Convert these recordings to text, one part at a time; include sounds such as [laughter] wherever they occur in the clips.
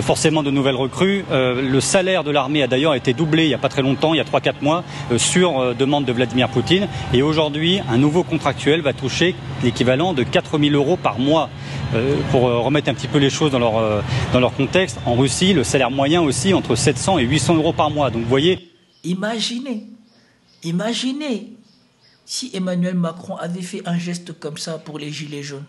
forcément de nouvelles recrues. le salaire de l'armée a d'ailleurs été doublé il n'y a pas très longtemps, il y a 3-4 mois, sur demande de Vladimir Poutine. Et aujourd'hui, un nouveau contractuel va toucher l'équivalent de 4000 euros par mois. pour remettre un petit peu les choses dans leur, dans leur contexte, en Russie, le salaire moyen aussi entre 700 et 800 euros par mois. Donc vous voyez. Imaginez, imaginez si Emmanuel Macron avait fait un geste comme ça pour les Gilets jaunes.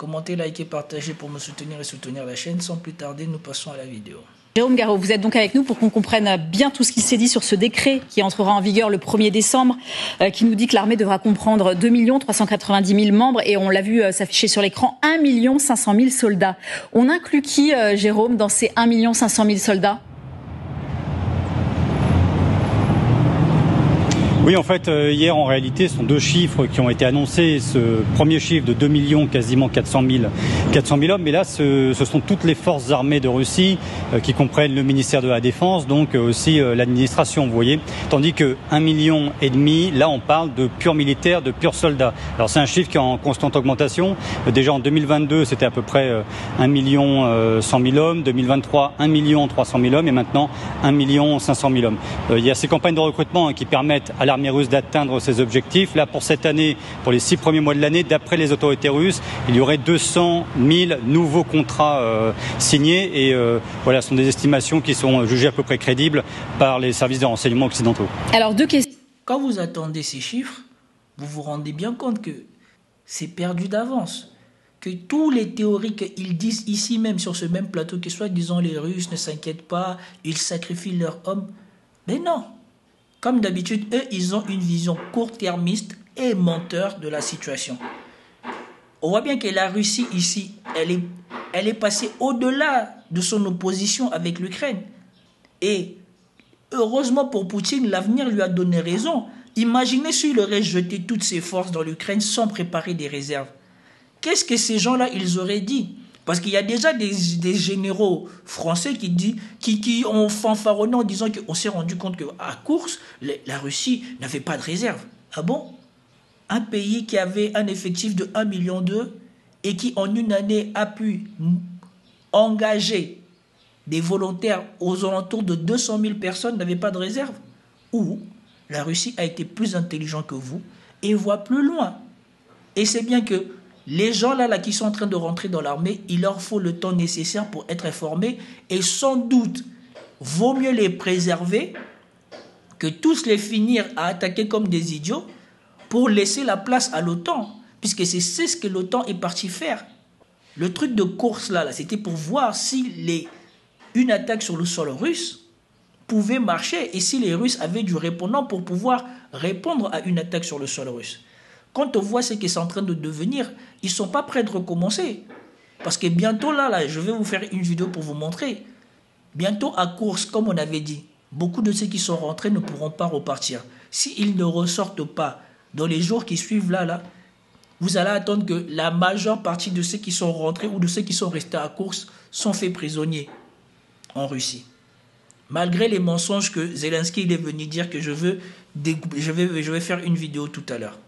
Commentez, likez, partagez pour me soutenir et soutenir la chaîne. Sans plus tarder, nous passons à la vidéo. Jérôme Garot, vous êtes donc avec nous pour qu'on comprenne bien tout ce qui s'est dit sur ce décret qui entrera en vigueur le 1er décembre, euh, qui nous dit que l'armée devra comprendre 2 390 000 membres et on l'a vu euh, s'afficher sur l'écran 1 500 000 soldats. On inclut qui, euh, Jérôme, dans ces 1 500 000 soldats? Oui, en fait, euh, hier, en réalité, ce sont deux chiffres qui ont été annoncés. Ce premier chiffre de 2 millions, quasiment 400 000, 400 000 hommes. Mais là, ce, sont toutes les forces armées de Russie euh, qui comprennent le ministère de la Défense, donc euh, aussi l'administration, vous voyez. Tandis que 1 million et demi, là, on parle de purs militaires, de purs soldats. Alors, c'est un chiffre qui est en constante augmentation. déjà en 2022, c'était à peu près 1 million 100 000 hommes. 2023, 1 million 300 000 hommes. Et maintenant, 1 million 500 000 hommes. il y a ces campagnes de recrutement hein, qui permettent à l'armée russe d'atteindre ses objectifs. Là, pour cette année, pour les six premiers mois de l'année, d'après les autorités russes, il y aurait 200 000 nouveaux contrats euh, signés. Et euh, voilà, ce sont des estimations qui sont jugées à peu près crédibles par les services de renseignement occidentaux. Alors, deux questions. Quand vous attendez ces chiffres, vous vous rendez bien compte que c'est perdu d'avance. Que tous les théories qu'ils disent ici même sur ce même plateau, que soit disons les Russes ne s'inquiètent pas, ils sacrifient leurs hommes. Mais non, comme d'habitude, eux, ils ont une vision court-termiste et menteur de la situation. On voit bien que la Russie ici, elle est, elle est passée au-delà de son opposition avec l'Ukraine. Et heureusement pour Poutine, l'avenir lui a donné raison. Imaginez s'il aurait jeté toutes ses forces dans l'Ukraine sans préparer des réserves. Qu'est-ce que ces gens-là, ils auraient dit? Parce qu'il y a déjà des, généraux français qui, qui, qui ont fanfaronné en disant qu'on s'est rendu compte qu'à course, la Russie n'avait pas de réserve. Ah bon? Un pays qui avait un effectif de 1,2 million et qui en une année a pu engager des volontaires aux alentours de 200 000 personnes n'avait pas de réserve. Ou la Russie a été plus intelligente que vous et voit plus loin. Et c'est bien que les gens là, là qui sont en train de rentrer dans l'armée, il leur faut le temps nécessaire pour être formés et sans doute vaut mieux les préserver que tous les finir à attaquer comme des idiots pour laisser la place à l'OTAN, puisque c'est ce que l'OTAN est parti faire. Le truc de course là, là c'était pour voir si les, une attaque sur le sol russe pouvait marcher et si les Russes avaient du répondant pour pouvoir répondre à une attaque sur le sol russe. Quand on voit ce qui est en train de devenir, ils ne sont pas prêts de recommencer. Parce que bientôt, là, là, je vais vous faire une vidéo pour vous montrer. Bientôt, à course, comme on avait dit, beaucoup de ceux qui sont rentrés ne pourront pas repartir. S'ils ne ressortent pas dans les jours qui suivent là, là, vous allez attendre que la majeure partie de ceux qui sont rentrés ou de ceux qui sont restés à course sont faits prisonniers en Russie. Malgré les mensonges que Zelensky est venu dire que je veux, je vais, je vais faire une vidéo tout à l'heure.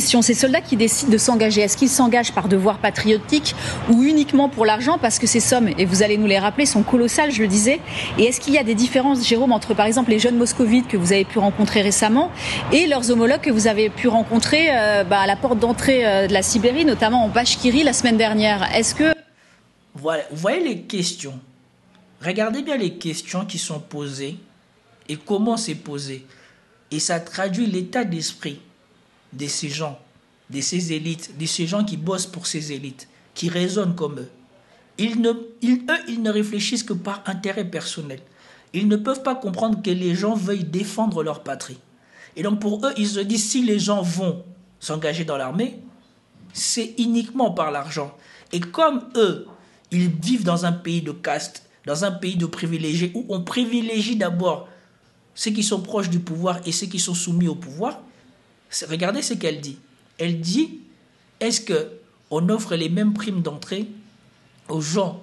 Ces soldats qui décident de s'engager, est-ce qu'ils s'engagent par devoir patriotique ou uniquement pour l'argent? Parce que ces sommes, et vous allez nous les rappeler, sont colossales, je le disais. Et est-ce qu'il y a des différences, Jérôme, entre par exemple les jeunes moscovites que vous avez pu rencontrer récemment et leurs homologues que vous avez pu rencontrer euh, bah, à la porte d'entrée euh, de la Sibérie, notamment en Bachkirie la semaine dernière? Est-ce que... Vous voyez les questions. Regardez bien les questions qui sont posées et comment c'est posé. Et ça traduit l'état d'esprit de ces gens, de ces élites, de ces gens qui bossent pour ces élites, qui raisonnent comme eux. Ils ne, eux, ils ne réfléchissent que par intérêt personnel. Ils ne peuvent pas comprendre que les gens veuillent défendre leur patrie. Et donc pour eux, ils se disent, si les gens vont s'engager dans l'armée, c'est uniquement par l'argent. Et comme eux, ils vivent dans un pays de caste, dans un pays de privilégiés, où on privilégie d'abord ceux qui sont proches du pouvoir et ceux qui sont soumis au pouvoir, Regardez ce qu'elle dit. Elle dit est-ce que on offre les mêmes primes d'entrée aux gens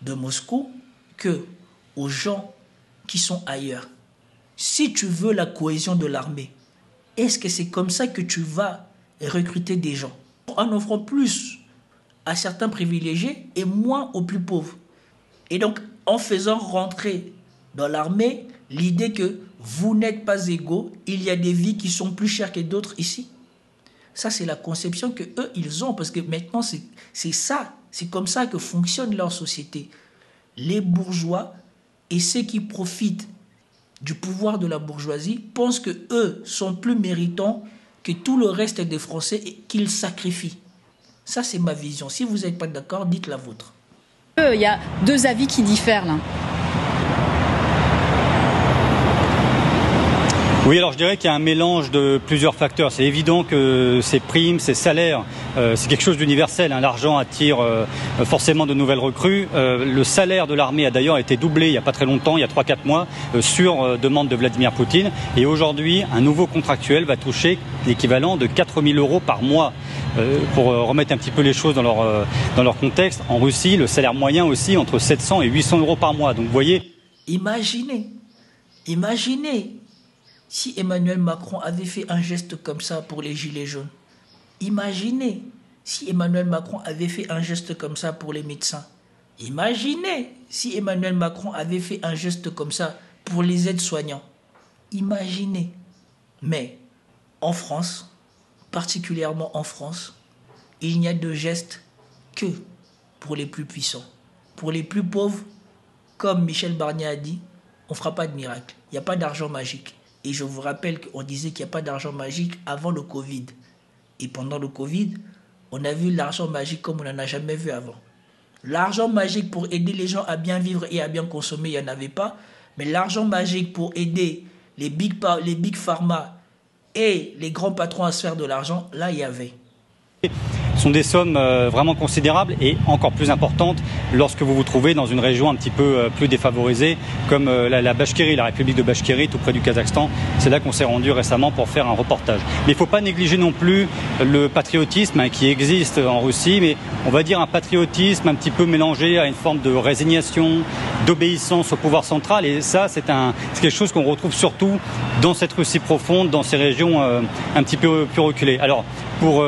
de Moscou que aux gens qui sont ailleurs? Si tu veux la cohésion de l'armée, est-ce que c'est comme ça que tu vas recruter des gens? En offrant plus à certains privilégiés et moins aux plus pauvres. Et donc, en faisant rentrer dans l'armée l'idée que vous n'êtes pas égaux, il y a des vies qui sont plus chères que d'autres ici. Ça, c'est la conception que eux, ils ont, parce que maintenant, c'est ça, c'est comme ça que fonctionne leur société. Les bourgeois et ceux qui profitent du pouvoir de la bourgeoisie pensent que eux sont plus méritants que tout le reste des Français et qu'ils sacrifient. Ça, c'est ma vision. Si vous n'êtes pas d'accord, dites la vôtre. Il y a deux avis qui diffèrent là. Oui, alors je dirais qu'il y a un mélange de plusieurs facteurs. C'est évident que ces primes, ces salaires, euh, c'est quelque chose d'universel. Hein. L'argent attire euh, forcément de nouvelles recrues. Euh, le salaire de l'armée a d'ailleurs été doublé il n'y a pas très longtemps, il y a 3-4 mois, sur demande de Vladimir Poutine. Et aujourd'hui, un nouveau contractuel va toucher l'équivalent de 4000 euros par mois. pour remettre un petit peu les choses dans leur, dans leur contexte, en Russie, le salaire moyen aussi entre 700 et 800 euros par mois. Donc vous voyez. Imaginez, imaginez si Emmanuel Macron avait fait un geste comme ça pour les Gilets jaunes, imaginez si Emmanuel Macron avait fait un geste comme ça pour les médecins. Imaginez si Emmanuel Macron avait fait un geste comme ça pour les aides-soignants. Imaginez. Mais en France, particulièrement en France, il n'y a de gestes que pour les plus puissants. Pour les plus pauvres, comme Michel Barnier a dit, on ne fera pas de miracle. Il n'y a pas d'argent magique. Et je vous rappelle qu'on disait qu'il n'y a pas d'argent magique avant le Covid. Et pendant le Covid, on a vu l'argent magique comme on n'en a jamais vu avant. L'argent magique pour aider les gens à bien vivre et à bien consommer, il n'y en avait pas. Mais l'argent magique pour aider les big, les big pharma et les grands patrons à se faire de l'argent, là, il y avait sont des sommes euh, vraiment considérables et encore plus importantes lorsque vous vous trouvez dans une région un petit peu euh, plus défavorisée comme euh, la, la Bashkiri, la République de Bashkiri, tout près du Kazakhstan. C'est là qu'on s'est rendu récemment pour faire un reportage. Mais il ne faut pas négliger non plus le patriotisme hein, qui existe en Russie, mais on va dire un patriotisme un petit peu mélangé à une forme de résignation, d'obéissance au pouvoir central. Et ça, c'est quelque chose qu'on retrouve surtout dans cette Russie profonde, dans ces régions un petit peu plus reculées. Alors, pour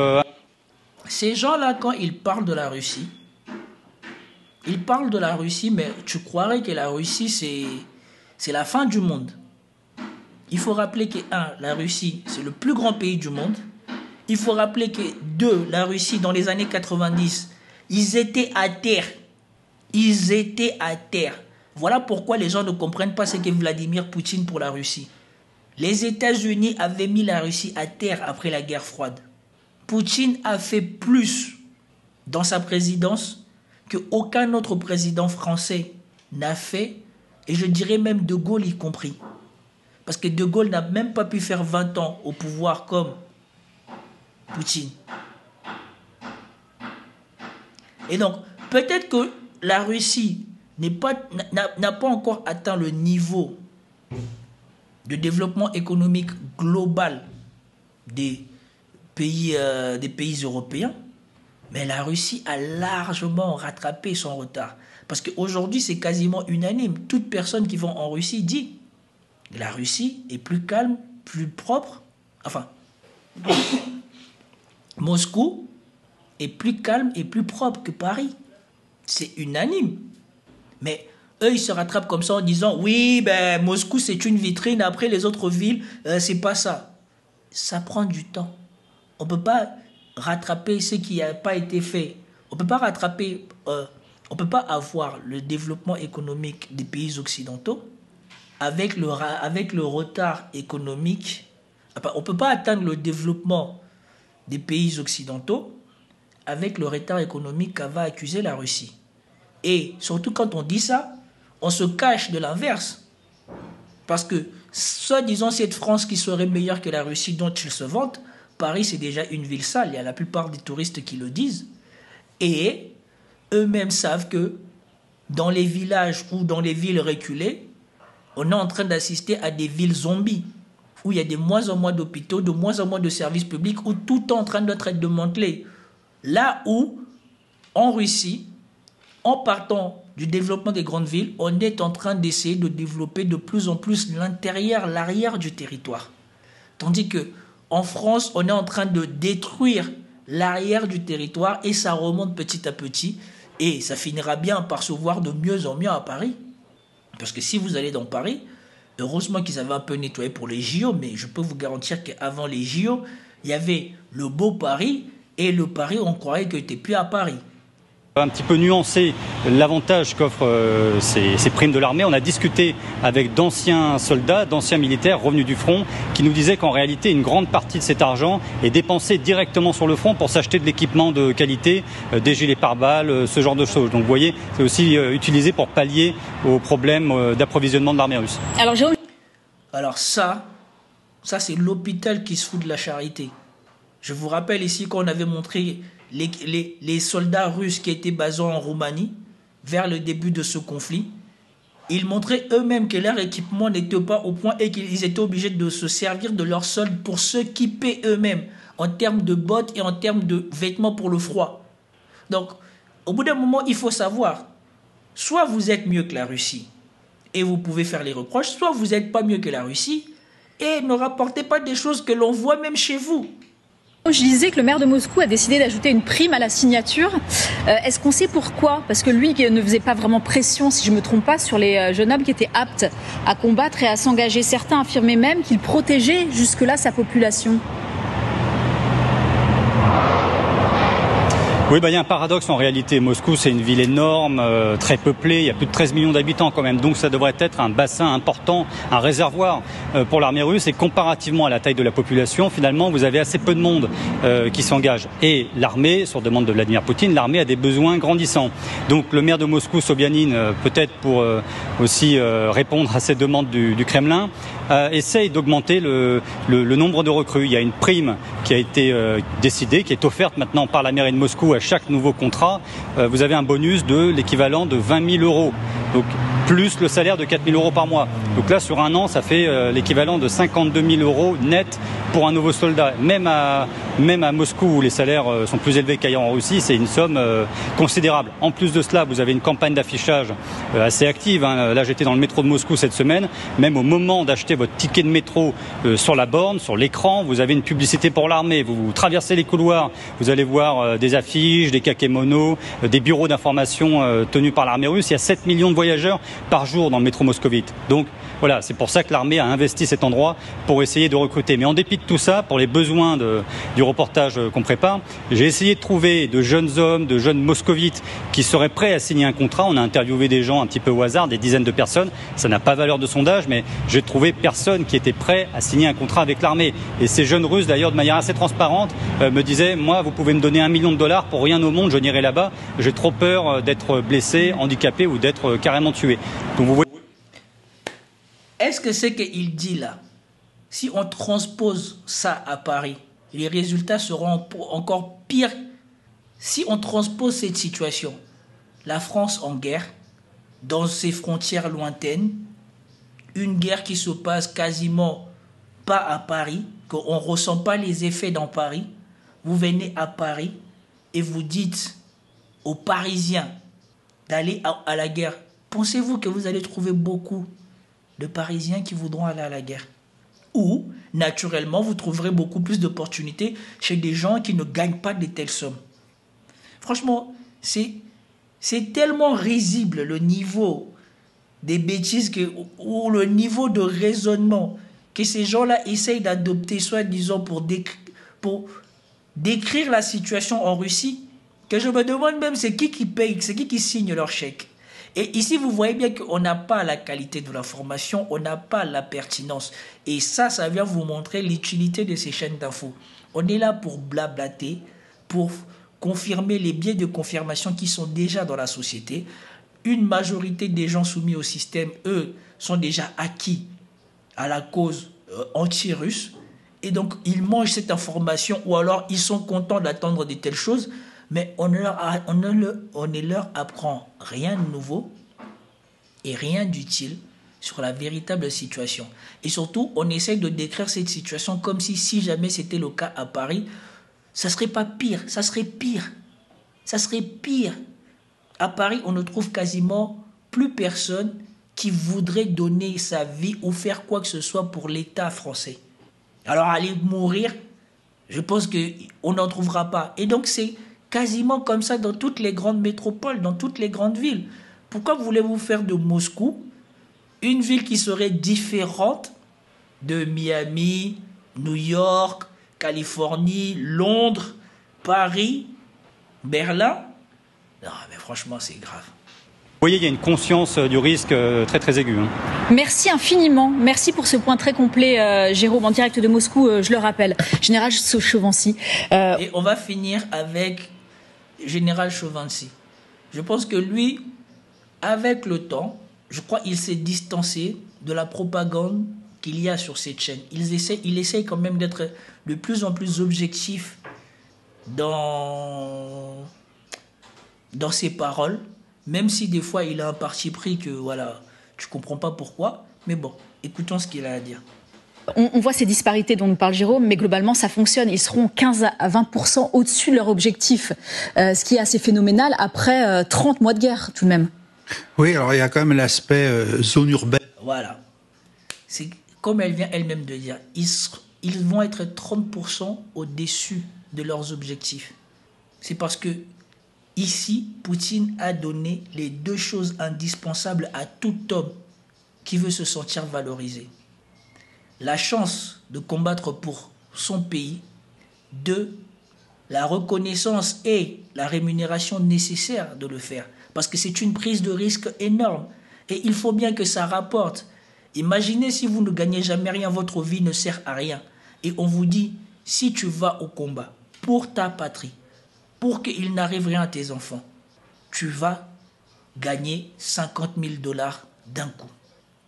ces gens-là, quand ils parlent de la Russie, ils parlent de la Russie, mais tu croirais que la Russie, c'est, la fin du monde. Il faut rappeler que, un, la Russie, c'est le plus grand pays du monde. Il faut rappeler que, deux, la Russie, dans les années 90, ils étaient à terre. Ils étaient à terre. Voilà pourquoi les gens ne comprennent pas ce qu'est Vladimir Poutine pour la Russie. Les États-Unis avaient mis la Russie à terre après la guerre froide. Poutine a fait plus dans sa présidence que aucun autre président français n'a fait, et je dirais même De Gaulle y compris. Parce que De Gaulle n'a même pas pu faire 20 ans au pouvoir comme Poutine. Et donc, peut-être que la Russie n'a pas, pas encore atteint le niveau de développement économique global des euh, des pays européens, mais la Russie a largement rattrapé son retard. Parce qu'aujourd'hui, c'est quasiment unanime. Toute personne qui va en Russie dit la Russie est plus calme, plus propre. Enfin, [coughs] Moscou est plus calme et plus propre que Paris. C'est unanime. Mais eux, ils se rattrapent comme ça en disant oui, ben Moscou c'est une vitrine, après les autres villes, euh, c'est pas ça. Ça prend du temps. On ne peut pas rattraper ce qui n'a pas été fait. On ne peut pas rattraper, euh, on peut pas avoir le développement économique des pays occidentaux avec le, avec le retard économique. On ne peut pas atteindre le développement des pays occidentaux avec le retard économique qu'a accusé la Russie. Et surtout quand on dit ça, on se cache de l'inverse. Parce que, soi-disant, cette France qui serait meilleure que la Russie dont ils se vantent, Paris, c'est déjà une ville sale. Il y a la plupart des touristes qui le disent. Et eux-mêmes savent que dans les villages ou dans les villes reculées, on est en train d'assister à des villes zombies, où il y a de moins en moins d'hôpitaux, de moins en moins de services publics, où tout est en train d'être démantelé. Là où, en Russie, en partant du développement des grandes villes, on est en train d'essayer de développer de plus en plus l'intérieur, l'arrière du territoire. Tandis que en France, on est en train de détruire l'arrière du territoire et ça remonte petit à petit et ça finira bien par se voir de mieux en mieux à Paris. Parce que si vous allez dans Paris, heureusement qu'ils avaient un peu nettoyé pour les JO, mais je peux vous garantir qu'avant les JO, il y avait le beau Paris et le Paris, on croyait qu'il n'était plus à Paris un petit peu nuancer l'avantage qu'offrent euh, ces, primes de l'armée. On a discuté avec d'anciens soldats, d'anciens militaires revenus du front, qui nous disaient qu'en réalité, une grande partie de cet argent est dépensé directement sur le front pour s'acheter de l'équipement de qualité, euh, des gilets pare-balles, euh, ce genre de choses. Donc vous voyez, c'est aussi utilisé pour pallier aux problèmes d'approvisionnement de l'armée russe. Alors, Alors ça, ça c'est l'hôpital qui se fout de la charité. Je vous rappelle ici qu'on avait montré les, soldats russes qui étaient basés en Roumanie vers le début de ce conflit, ils montraient eux-mêmes que leur équipement n'était pas au point et qu'ils étaient obligés de se servir de leur solde pour s'équiper eux-mêmes en termes de bottes et en termes de vêtements pour le froid. Donc, au bout d'un moment, il faut savoir, soit vous êtes mieux que la Russie et vous pouvez faire les reproches, soit vous n'êtes pas mieux que la Russie et ne rapportez pas des choses que l'on voit même chez vous. Je disais que le maire de Moscou a décidé d'ajouter une prime à la signature. Euh, est-ce qu'on sait pourquoi? Parce que lui ne faisait pas vraiment pression, si je ne me trompe pas, sur les euh, jeunes hommes qui étaient aptes à combattre et à s'engager. Certains affirmaient même qu'il protégeait jusque-là sa population. Oui, bah, il y a un paradoxe en réalité. Moscou, c'est une ville énorme, euh, très peuplée. Il y a plus de 13 millions d'habitants quand même. Donc ça devrait être un bassin important, un réservoir euh, pour l'armée russe. Et comparativement à la taille de la population, finalement, vous avez assez peu de monde euh, qui s'engage. Et l'armée, sur demande de Vladimir Poutine, l'armée a des besoins grandissants. Donc le maire de Moscou, Sobyanin, peut-être pour aussi répondre à ces demandes du, Kremlin, essaye d'augmenter le, le, le, nombre de recrues. Il y a une prime qui a été décidée, qui est offerte maintenant par la mairie de Moscou à chaque nouveau contrat, euh, vous avez un bonus de l'équivalent de 20 000 euros. Donc plus le salaire de 4 000 euros par mois. Donc là, sur un an, ça fait euh, l'équivalent de 52 000 euros net pour un nouveau soldat. Même à, Moscou, où les salaires euh, sont plus élevés qu'ailleurs en Russie, c'est une somme considérable. En plus de cela, vous avez une campagne d'affichage assez active. Hein. Là, j'étais dans le métro de Moscou cette semaine. Même au moment d'acheter votre ticket de métro sur la borne, sur l'écran, vous avez une publicité pour l'armée. Vous, traversez les couloirs, vous allez voir des affiches des kakémonos, euh, des bureaux d'information euh, tenus par l'armée russe. Il y a 7 millions de voyageurs par jour dans le métro moscovite. Voilà, c'est pour ça que l'armée a investi cet endroit pour essayer de recruter. Mais en dépit de tout ça, pour les besoins du reportage euh, qu'on prépare, j'ai essayé de trouver de jeunes hommes, de jeunes moscovites qui seraient prêts à signer un contrat. On a interviewé des gens un petit peu au hasard, des dizaines de personnes. Ça n'a pas valeur de sondage, mais j'ai trouvé personne qui était prêt à signer un contrat avec l'armée. Et ces jeunes Russes, d'ailleurs, de manière assez transparente, me disaient, moi, vous pouvez me donner un million de dollars pour rien au monde, je n'irai là-bas. J'ai trop peur euh, d'être blessé, handicapé ou d'être euh, carrément tué. Donc vous voyez... Est-ce que c'est qu'il dit là Si on transpose ça à Paris, les résultats seront encore pires. Si on transpose cette situation, la France en guerre, dans ses frontières lointaines, une guerre qui se passe quasiment pas à Paris, qu'on ne ressent pas les effets dans Paris, vous venez à Paris, et vous dites aux Parisiens d'aller à, la guerre, pensez-vous que vous allez trouver beaucoup de Parisiens qui voudront aller à la guerre Ou, naturellement, vous trouverez beaucoup plus d'opportunités chez des gens qui ne gagnent pas de telles sommes. Franchement, c'est, c'est tellement risible le niveau des bêtises que, ou le niveau de raisonnement que ces gens-là essayent d'adopter, soi-disant pour, pour décrire la situation en Russie que je me demande même c'est qui qui paye, c'est qui qui signe leur chèque? Et ici, vous voyez bien qu'on n'a pas la qualité de l'information, on n'a pas la pertinence. Et ça, ça vient vous montrer l'utilité de ces chaînes d'infos. On est là pour blablater, pour confirmer les biais de confirmation qui sont déjà dans la société. Une majorité des gens soumis au système, eux, sont déjà acquis à la cause euh, anti-russe et donc ils mangent cette information ou alors ils sont contents d'attendre de telles choses, mais on ne leur, on ne on ne leur apprend rien de nouveau et rien d'utile sur la véritable situation. Et surtout, on essaie de décrire cette situation comme si si jamais c'était le cas à Paris, ça serait pas pire, ça serait pire. Ça serait pire. À Paris, on ne trouve quasiment plus personne qui voudrait donner sa vie ou faire quoi que ce soit pour l'État français. Alors aller mourir Je pense qu'on n'en trouvera pas. Et donc c'est quasiment comme ça dans toutes les grandes métropoles, dans toutes les grandes villes. Pourquoi voulez-vous faire de Moscou une ville qui serait différente de Miami, New York, Californie, Londres, Paris, Berlin? Non, mais franchement, c'est grave. Vous voyez, il y a une conscience euh, du risque euh, très très aiguë. Hein. Merci infiniment. Merci pour ce point très complet, euh, Jérôme, en direct de Moscou, je le rappelle. Général Chauvency. Et on va finir avec Général Chauvency. Je pense que lui, avec le temps, je crois qu'il s'est distancé de la propagande qu'il y a sur cette chaîne. Il essaie, il essaie quand même d'être de plus en plus objectif dans, dans ses paroles même si des fois il a un parti pris que voilà, tu comprends pas pourquoi, mais bon, écoutons ce qu'il a à dire. On, voit ces disparités dont nous parle Jérôme, mais globalement, ça fonctionne. Ils seront 15 à 20% au-dessus de leur objectif, euh, ce qui est assez phénoménal après 30 euh, mois de guerre, tout de même. Oui, alors il y a quand même l'aspect euh, zone urbaine. Voilà. C'est comme elle vient elle-même de dire, ils, ils vont être 30% au-dessus de leurs objectifs. C'est parce que Ici, Poutine a donné les deux choses indispensables à tout homme qui veut se sentir valorisé. La chance de combattre pour son pays. Deux, la reconnaissance et la rémunération nécessaire de le faire. Parce que c'est une prise de risque énorme. Et il faut bien que ça rapporte. Imaginez si vous ne gagnez jamais rien, votre vie ne sert à rien. Et on vous dit, si tu vas au combat pour ta patrie, pour qu'il n'arrive rien à tes enfants, tu vas gagner 50 000 dollars d'un coup.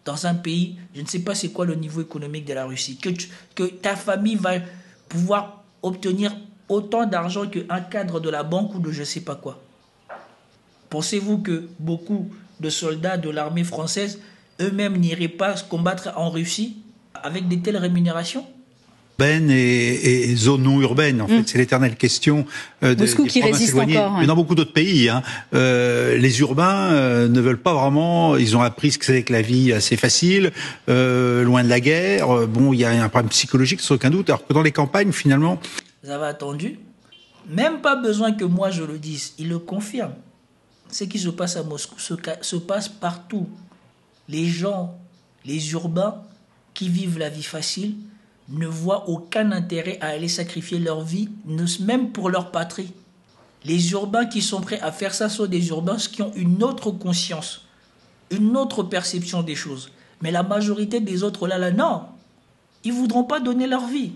Dans un pays, je ne sais pas c'est quoi le niveau économique de la Russie, que, ta famille va pouvoir obtenir autant d'argent qu'un cadre de la banque ou de je ne sais pas quoi. Pensez-vous que beaucoup de soldats de l'armée française eux-mêmes n'iraient pas combattre en Russie avec des telles rémunérations? Urbaine et, et zone non urbaine. En fait, mm. c'est l'éternelle question euh, de, Moscou qui résiste encore. Mais dans beaucoup d'autres pays, hein, euh, les urbains euh, ne veulent pas vraiment. Ils ont appris ce que c'est que la vie assez facile, euh, loin de la guerre. Bon, il y a un problème psychologique sans aucun doute. Alors que dans les campagnes, finalement, vous avez attendu. Même pas besoin que moi je le dise. Il le confirme. Ce qui se passe à Moscou se, se passe partout. Les gens, les urbains qui vivent la vie facile ne voient aucun intérêt à aller sacrifier leur vie, même pour leur patrie. Les urbains qui sont prêts à faire ça sont des urbains qui ont une autre conscience, une autre perception des choses. Mais la majorité des autres là, là, non. Ils voudront pas donner leur vie.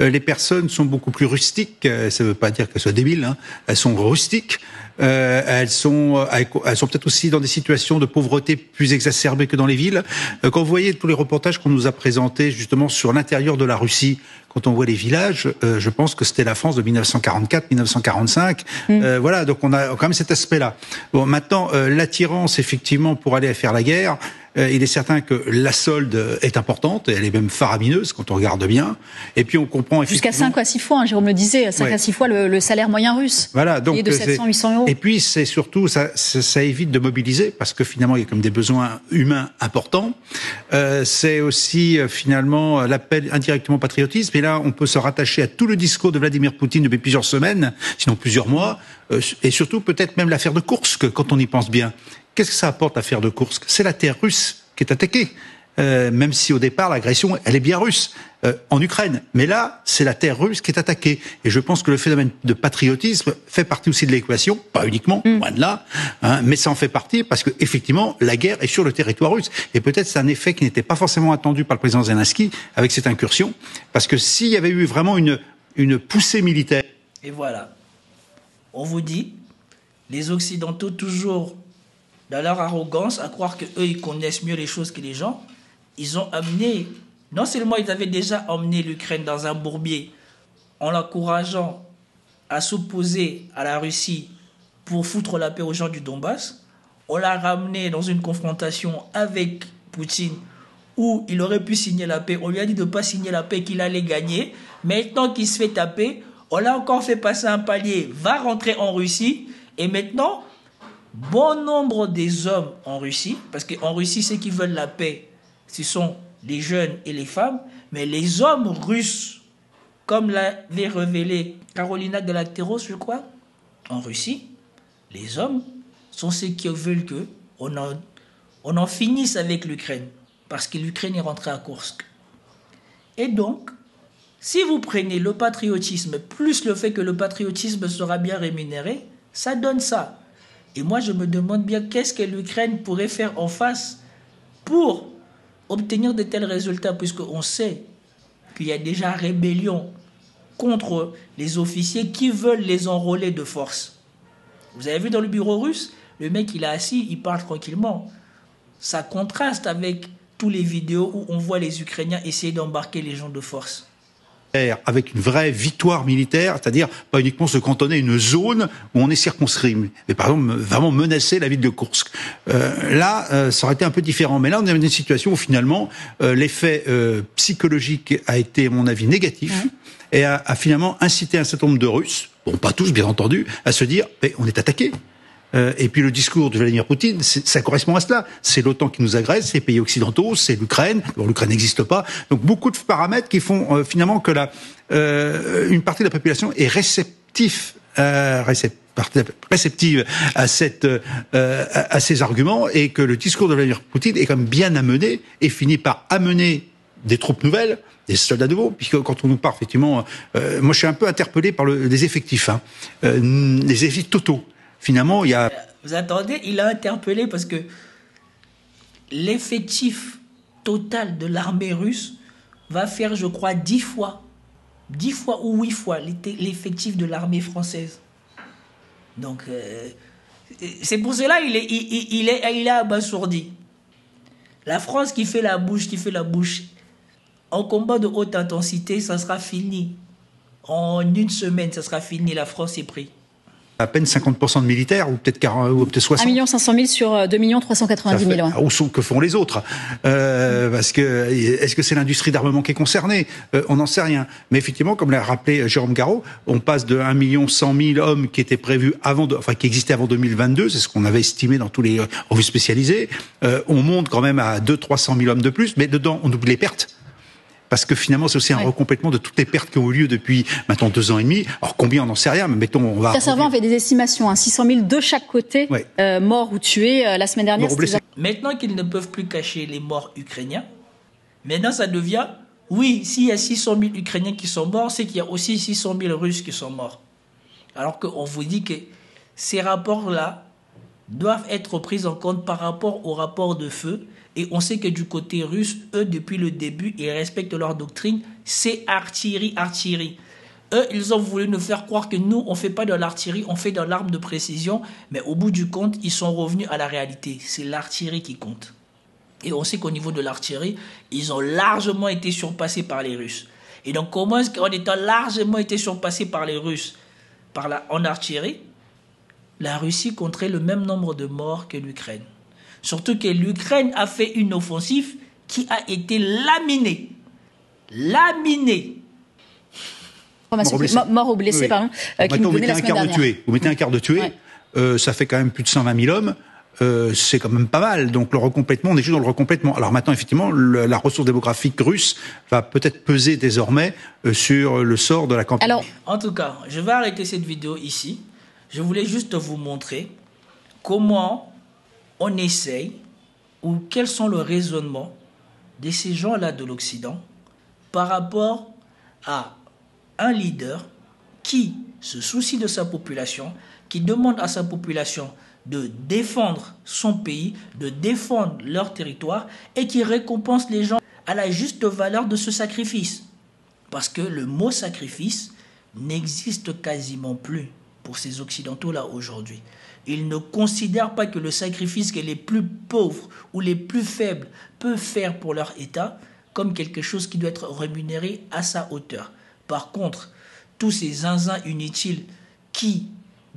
Euh, les personnes sont beaucoup plus rustiques. Euh, ça ne veut pas dire qu'elles soient débiles. Hein. Elles sont rustiques. Euh, elles sont, elles sont peut-être aussi dans des situations de pauvreté plus exacerbées que dans les villes. quand vous voyez tous les reportages qu'on nous a présentés justement sur l'intérieur de la Russie, quand on voit les villages, je pense que c'était la France de 1944-1945. Mm. voilà, donc on a quand même cet aspect-là. Bon, maintenant, l'attirance effectivement pour aller faire la guerre. Euh, il est certain que la solde est importante, et elle est même faramineuse quand on regarde bien. Et puis on comprend Jusqu'à 5 à 6 fois, hein, Jérôme le disait, 5 à 6 fois le, salaire moyen russe. Voilà, donc. de 700-800 euros. Et puis c'est surtout, ça, ça, évite de mobiliser, parce que finalement il y a comme des besoins humains importants. Euh, c'est aussi euh, finalement l'appel indirectement patriotisme. Et là, on peut se rattacher à tout le discours de Vladimir Poutine depuis plusieurs semaines, sinon plusieurs mois, euh, et surtout peut-être même l'affaire de Kursk, quand on y pense bien. Qu'est-ce que ça apporte l'affaire de Kursk? C'est la terre russe qui est attaquée. Euh, même si au départ l'agression elle est bien russe euh, en Ukraine, mais là c'est la terre russe qui est attaquée. Et je pense que le phénomène de patriotisme fait partie aussi de l'équation, pas uniquement, mm. loin de là, hein, mais ça en fait partie parce que effectivement la guerre est sur le territoire russe. Et peut-être c'est un effet qui n'était pas forcément attendu par le président Zelensky avec cette incursion, parce que s'il y avait eu vraiment une une poussée militaire. Et voilà, on vous dit, les Occidentaux toujours dans leur arrogance, à croire qu'eux, ils connaissent mieux les choses que les gens, ils ont amené, non seulement ils avaient déjà emmené l'Ukraine dans un bourbier en l'encourageant à s'opposer à la Russie pour foutre la paix aux gens du Donbass, on l'a ramené dans une confrontation avec Poutine où il aurait pu signer la paix. On lui a dit de ne pas signer la paix, qu'il allait gagner. Maintenant qu'il se fait taper, on l'a encore fait passer un palier, va rentrer en Russie. Et maintenant, bon nombre des hommes en Russie, parce qu'en Russie, ceux qui veulent la paix, ce sont les jeunes et les femmes, mais les hommes russes comme l'avait révélé Carolina Galacteros, je crois, en Russie, les hommes sont ceux qui veulent que on en, finisse avec l'Ukraine, parce que l'Ukraine est rentrée à Kursk. Et donc, si vous prenez le patriotisme plus le fait que le patriotisme sera bien rémunéré, ça donne ça. Et moi, je me demande bien qu'est-ce que l'Ukraine pourrait faire en face pour obtenir de tels résultats, puisqu'on sait qu'il y a déjà rébellion contre les officiers qui veulent les enrôler de force. Vous avez vu dans le bureau russe, le mec il est assis, il parle tranquillement. Ça contraste avec tous les vidéos où on voit les Ukrainiens essayer d'embarquer les gens de force avec une vraie victoire militaire, c'est-à-dire pas uniquement se cantonner à une zone où on est circonscrit, mais par exemple vraiment menacer la ville de Kursk. Euh, là, euh, ça aurait été un peu différent. Mais là, on est dans une situation où finalement euh, l'effet psychologique a été, à mon avis, négatif et a, a, finalement incité un certain nombre de Russes, bon pas tous bien entendu, à se dire mais on est attaqué. Euh, et puis le discours de Vladimir Poutine, ça correspond à cela. C'est l'OTAN qui nous agresse, c'est les pays occidentaux, c'est l'Ukraine. Bon, l'Ukraine n'existe pas. Donc beaucoup de paramètres qui font euh, finalement que la, euh, une partie de la population est réceptif, réceptive à, cette, à ces arguments et que le discours de Vladimir Poutine est quand même bien amené et finit par amener des troupes nouvelles, des soldats nouveaux, puisque quand on nous parle effectivement, moi je suis un peu interpellé par le, les effectifs, hein, les effectifs totaux finalement, il a... Vous attendez, il a interpellé parce que l'effectif total de l'armée russe va faire, je crois, dix fois, dix fois ou huit fois l'effectif de l'armée française. Donc, euh, c'est pour cela qu'il est, il, est, il est abasourdi. La France qui fait la bouche, qui fait la bouche, en combat de haute intensité, ça sera fini. En une semaine, ça sera fini, la France est prise à peine 50% de militaires, ou peut-être ou peut 60. 1 500 000 sur 2 390 000. Où sont, que font les autres euh, Parce que est-ce que c'est l'industrie d'armement qui est concernée? Euh, On n'en sait rien. Mais effectivement, comme l'a rappelé Jérôme Garot, on passe de 1 million 100 000 hommes qui étaient prévus avant, de, enfin qui existaient avant 2022, c'est ce qu'on avait estimé dans tous les revues spécialisées. Euh, on monte quand même à 2 300 000 hommes de plus, mais dedans on oublie les pertes parce que finalement c'est aussi un recomplètement de toutes les pertes qui ont eu lieu depuis maintenant deux ans et demi. Alors combien on n'en sait rien, mais mettons on va. Pierre Servant avait des estimations, hein, 600 000 de chaque côté euh, morts ou tués euh, la semaine dernière. Maintenant qu'ils ne peuvent plus cacher les morts ukrainiens, maintenant ça devient oui, s'il y a 600 000 Ukrainiens qui sont morts, c'est qu'il y a aussi 600 000 Russes qui sont morts. Alors qu'on vous dit que ces rapports-là doivent être pris en compte par rapport au rapport de feu et on sait que du côté russe, eux, depuis le début, ils respectent leur doctrine. C'est artillerie, artillerie. Eux, ils ont voulu nous faire croire que nous, on ne fait pas de l'artillerie, on fait de l'arme de précision. Mais au bout du compte, ils sont revenus à la réalité. C'est l'artillerie qui compte. Et on sait qu'au niveau de l'artillerie, ils ont largement été surpassés par les Russes. Et donc, comment est-ce qu'en étant largement été surpassés par les Russes par la, en artillerie, la Russie compterait le même nombre de morts que l'Ukraine? Surtout que l'Ukraine a fait une offensive qui a été laminée. Laminée. Mort ou blessé, pardon. Euh, vous mettez un quart de tués. Vous mettez un quart de tués. ça fait quand même plus de 120 000 hommes. Euh, c'est quand même pas mal. Donc le recomplètement, on est juste dans le recomplètement. Alors maintenant, effectivement, la ressource démographique russe va peut-être peser désormais euh, sur le sort de la campagne. Alors, en tout cas, je vais arrêter cette vidéo ici. Je voulais juste vous montrer comment on essaye, ou quels sont les raisonnements de ces gens-là de l'Occident par rapport à un leader qui se soucie de sa population, qui demande à sa population de défendre son pays, de défendre leur territoire et qui récompense les gens à la juste valeur de ce sacrifice. Parce que le mot sacrifice n'existe quasiment plus pour ces Occidentaux-là aujourd'hui. Ils ne considèrent pas que le sacrifice que les plus pauvres ou les plus faibles peuvent faire pour leur État comme quelque chose qui doit être rémunéré à sa hauteur. Par contre, tous ces zinzins inutiles qui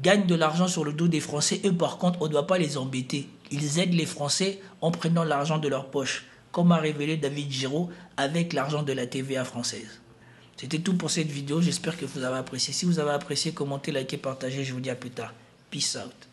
gagnent de l'argent sur le dos des Français, eux par contre, on ne doit pas les embêter. Ils aident les Français en prenant l'argent de leur poche, comme a révélé David Giraud avec l'argent de la TVA française. C'était tout pour cette vidéo, j'espère que vous avez apprécié. Si vous avez apprécié, commentez, likez, partagez, je vous dis à plus tard. Peace out.